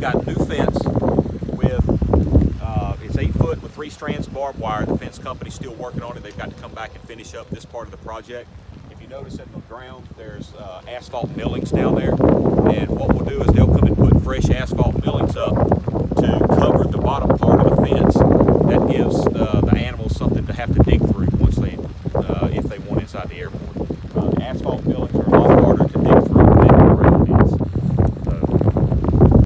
we've got new fence with, uh, it's eight foot with three strands of barbed wire. The fence company's still working on it. They've got to come back and finish up this part of the project. If you notice in the ground, there's uh, asphalt millings down there. And what we'll do is they'll come and put fresh asphalt millings up to cover the bottom part of the fence. That gives the, the animals something to have to dig through once they, uh, if they want inside the airport. Uh, asphalt millings are